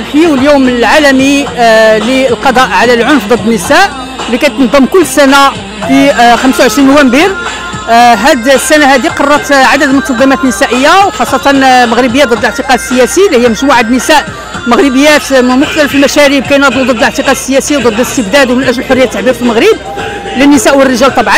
نحيو اليوم العالمي آه، للقضاء على العنف ضد النساء اللي كتنظم كل سنة في 25 آه، نوفمبر. هذه السنة هذه قررت عدد من المنظمات النسائية وخاصة مغربية ضد الاعتقال السياسي اللي هي مجموعة نساء مغربيات من مختلف المشارب كيناضلوا ضد الاعتقال السياسي وضد الاستبداد ومن أجل حرية التعبير في المغرب للنساء والرجال طبعا.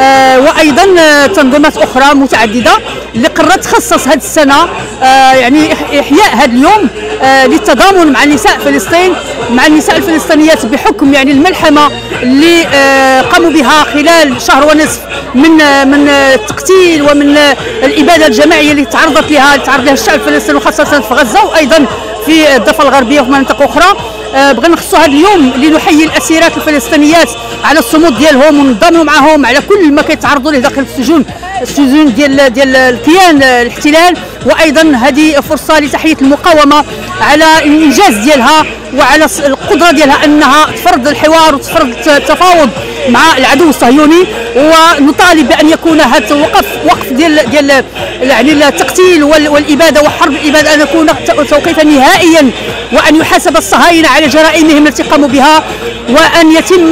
آه وأيضا تنظيمات أخرى متعددة اللي قررت تخصص هذه السنة آه يعني إحياء هذا اليوم آه للتضامن مع نساء فلسطين مع النساء الفلسطينيات بحكم يعني الملحمة اللي آه قاموا بها خلال شهر ونصف من آه من التقتيل ومن الإبادة الجماعية اللي تعرضت لها تعرض لها الشعب الفلسطيني وخاصة في غزة. وأيضا في الضفة الغربية وفي مناطق أخرى. آه، بغينا نخصوا هذا اليوم لنحيي الأسيرات الفلسطينيات على الصمود ديالهم وننضموا معهم على كل ما كيتعرضوا له داخل السجون. السجون ديال ديال الكيان الاحتلال. وأيضا هذه فرصة لتحية المقاومة على الإنجاز ديالها وعلى القدرة ديالها أنها تفرض الحوار وتفرض التفاوض. مع العدو الصهيوني ونطالب بأن يكون هذا الوقف وقف ديال ديال يعني التقتيل والإبادة وحرب الإبادة أن يكون توقيفا نهائيا وأن يحاسب الصهاينة على جرائمهم التي قاموا بها وأن يتم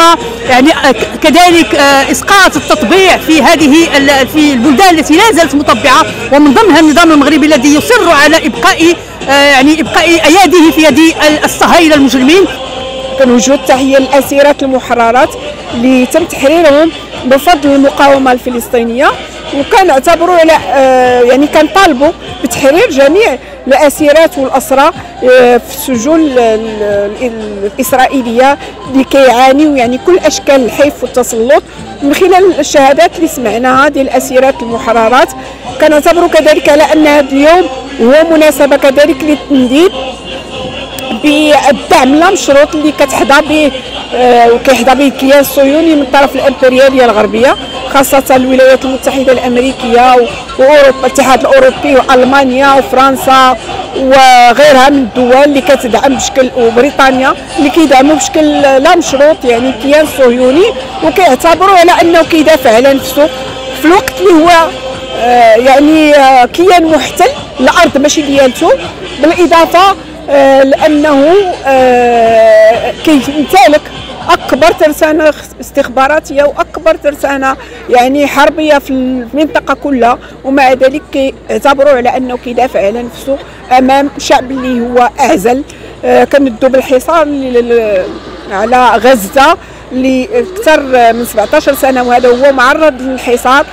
يعني كذلك آه، إسقاط التطبيع في هذه في البلدان التي لا زالت مطبعة ومن ضمنها النظام المغربي الذي يصر على إبقاء آه، يعني إبقاء أياده في يد الصهاينة المجرمين. كنوجهوا التحيه للاسيرات المحررات اللي تم تحريرهم بفضل المقاومة الفلسطينية وكنعتبروا على آه، يعني كنطالبوا بتحرير جميع الأسيرات والأسرى آه، في السجون الإسرائيلية اللي كيعانيوا يعني كل أشكال الحيف والتسلط. من خلال الشهادات اللي سمعناها ديال الأسيرات المحررات كنعتبروا كذلك على ان هذا اليوم هو مناسبة كذلك للتنديد بالدعم لا مشروط اللي كتحظى به آه، وكيحظى به الكيان الصهيوني من طرف الامبرياليه الغربية خاصة الولايات المتحدة الأمريكية واوروبا الاتحاد الأوروبي وألمانيا وفرنسا وغيرها من الدول اللي كتدعم بشكل وبريطانيا اللي كيدعموا بشكل لا مشروط يعني الكيان الصهيوني وكيعتبروا على أنه كيدافع على نفسه في الوقت اللي هو آه، يعني آه، كيان محتل الأرض ماشي ديالته بالإضافة لأنه آه، كيمتلك أكبر ترسانة استخباراتية وأكبر ترسانة يعني حربية في المنطقة كلها ومع ذلك كيعتبروا على أنه كيدافع على نفسه أمام شعب اللي هو اعزل آه، كندوا بالحصار على غزة اللي أكثر من 17 سنة وهذا هو معرض للحصار.